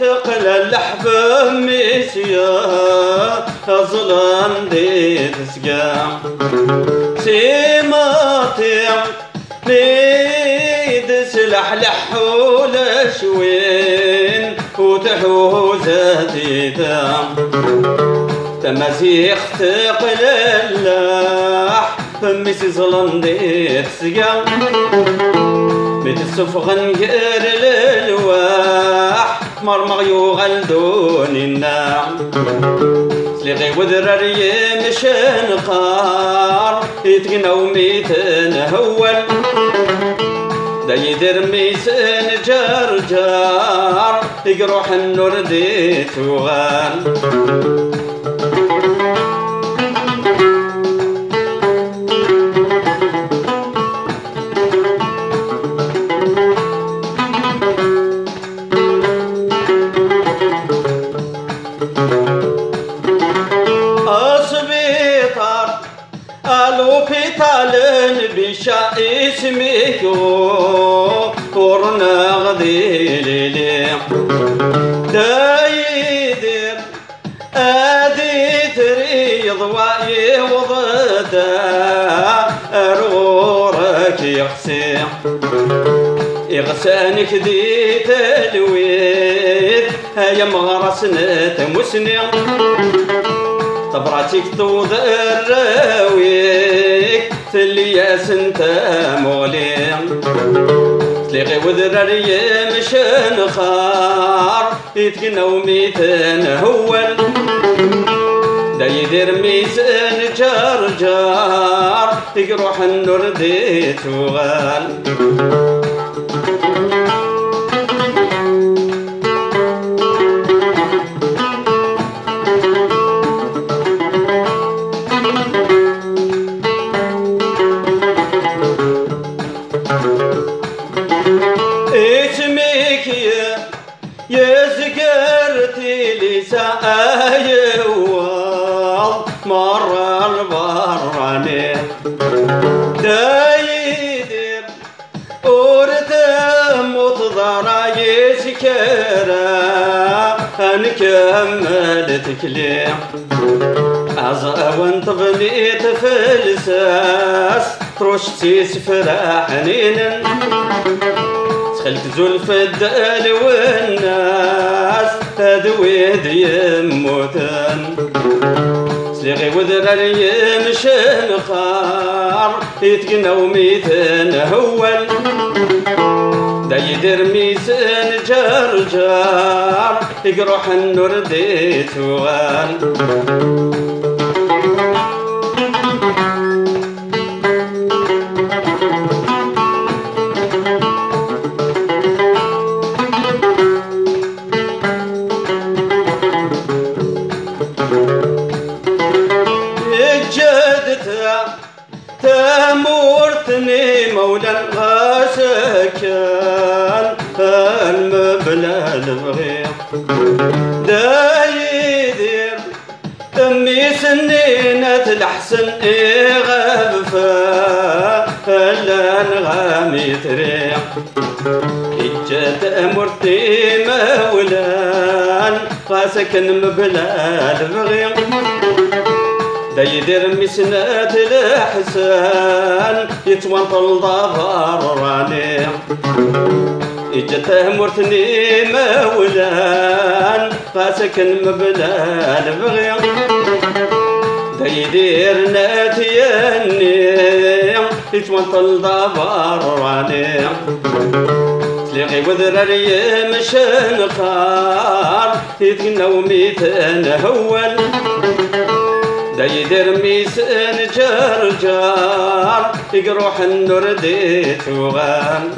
ثقل اللحفة ميسيا ظلام دي تسقى سيماتي نيد سلح لحول شوين وتحوزتي تام تماسيخ ثقل اللح فميسي ظلام دي تسقى بتسفغن قر للواح مرمغ يوغل دون النام سلغي وذرر يمشن قار يتقنا وميتن هول. دا يدير ميسن جرجار يقروح النور دي توغان ألو بيتالن بشا اسميكو ورنا غدي ليلي دايدر أدي تريض وأي وضدا أرورك يغسي يغسانك دي تلويد هيا مغرسنة مسني طبراتك طوض الراويك تلي يا سنت مغلي تلقي وذرر يمشن خار يتقنا وميتن هول دا يدير ميزان جار جار النور دي توغال. مرة البراني دايدر أردم متضرع يسكرا نكمل تكليم أزاون طبنيت فلساس. تروشتي سفرا حنين خلت زلف الدال والناس. تدويد يموتن. سلغي وذر يمشن خار يتقنا وميتن هول دا يدير ميزان جرجار يقروح النور ديت وغال جدتا تمورتني مولا غاسكان المبلى البغير دايدير تمي سنينة الحسن إغفا ألا نغامي تريق. إجت أمرتي مولان قاسكن مبلى البغير دا يدير مسنات الحسان يتوانطل ظهر راني. إجته مرتني مولان قاسكن مبلا البغي. دا يدير ناتياني يتوانطل ظهر راني. تلقي وذرر يمشن خار يتقنا وميتن هول دا يدير ميسان جرجار يقروح النور ديت وغان